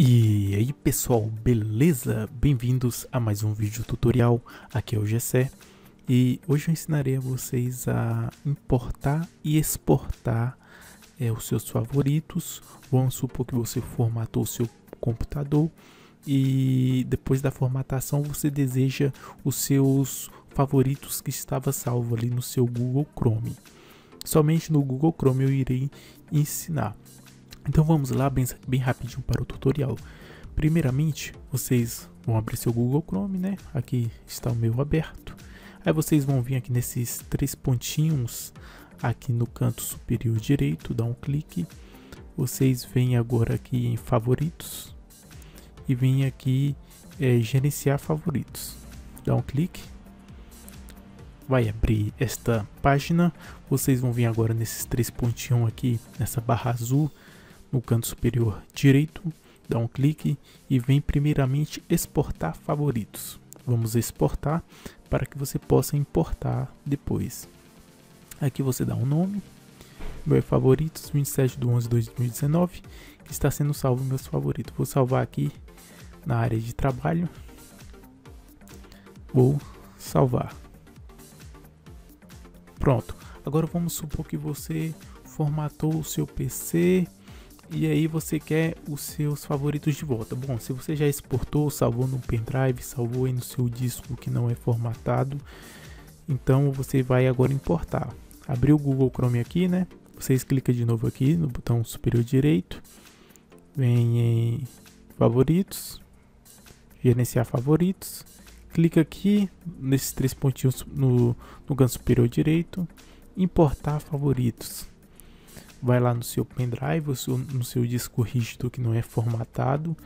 E aí pessoal, beleza? Bem-vindos a mais um vídeo tutorial, aqui é o Gessé e hoje eu ensinarei a vocês a importar e exportar é, os seus favoritos. Vamos supor que você formatou o seu computador e depois da formatação você deseja os seus favoritos que estava salvo ali no seu Google Chrome. Somente no Google Chrome eu irei ensinar. Então vamos lá bem, bem rapidinho para o tutorial. Primeiramente, vocês vão abrir seu Google Chrome, né? Aqui está o meu aberto. Aí vocês vão vir aqui nesses três pontinhos aqui no canto superior direito, dá um clique. Vocês vêm agora aqui em favoritos e vêm aqui é, gerenciar favoritos. Dá um clique. Vai abrir esta página. Vocês vão vir agora nesses três pontinhos aqui, nessa barra azul no canto superior direito, dá um clique e vem primeiramente exportar favoritos. Vamos exportar para que você possa importar depois. Aqui você dá um nome, meu favoritos 27 de 11 de 2019, que está sendo salvo meus favoritos. Vou salvar aqui na área de trabalho. Vou salvar. Pronto. Agora vamos supor que você formatou o seu PC e aí você quer os seus favoritos de volta. Bom, se você já exportou, salvou no pendrive, salvou aí no seu disco que não é formatado, então você vai agora importar. Abriu o Google Chrome aqui, né? Vocês clicam de novo aqui no botão superior direito, vem em favoritos, gerenciar favoritos, clica aqui nesses três pontinhos no, no canto superior direito, importar favoritos vai lá no seu pendrive, no seu disco rígido que não é formatado,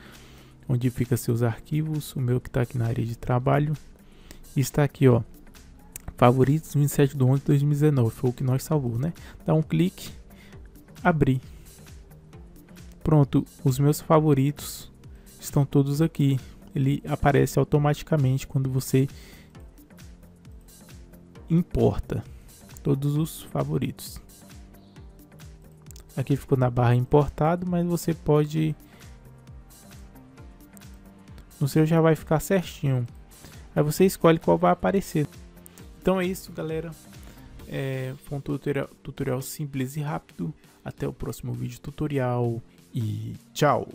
onde fica seus arquivos, o meu que está aqui na área de trabalho, está aqui ó, favoritos 27 de 11 de 2019, foi o que nós salvou, né? Dá um clique, abrir. Pronto, os meus favoritos estão todos aqui. Ele aparece automaticamente quando você importa todos os favoritos. Aqui ficou na barra importado, mas você pode... No seu já vai ficar certinho. Aí você escolhe qual vai aparecer. Então é isso, galera. É, foi um tutorial, tutorial simples e rápido. Até o próximo vídeo tutorial e tchau!